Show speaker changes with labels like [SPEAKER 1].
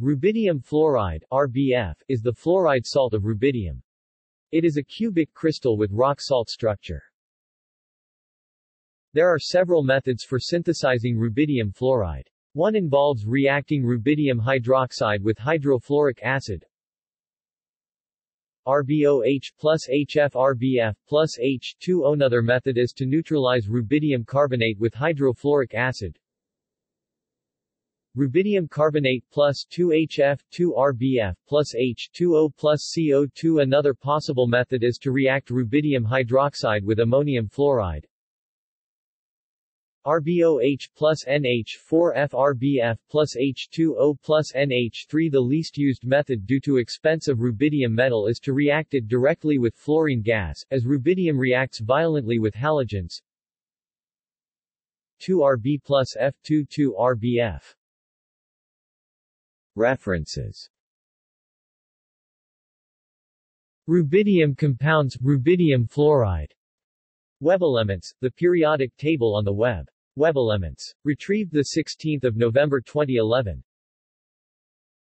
[SPEAKER 1] Rubidium fluoride RBF, is the fluoride salt of rubidium. It is a cubic crystal with rock salt structure. There are several methods for synthesizing rubidium fluoride. One involves reacting rubidium hydroxide with hydrofluoric acid, RBOH plus HFRBF plus H2O. Another method is to neutralize rubidium carbonate with hydrofluoric acid. Rubidium carbonate plus 2HF, 2RBF plus H2O plus CO2 Another possible method is to react rubidium hydroxide with ammonium fluoride. RBOH plus NH4FRBF plus H2O plus NH3 The least used method due to expense of rubidium metal is to react it directly with fluorine gas, as rubidium reacts violently with halogens. 2RB plus F22RBF References Rubidium compounds, rubidium fluoride. Web Elements, the periodic table on the web. Web Elements. Retrieved 16 November 2011.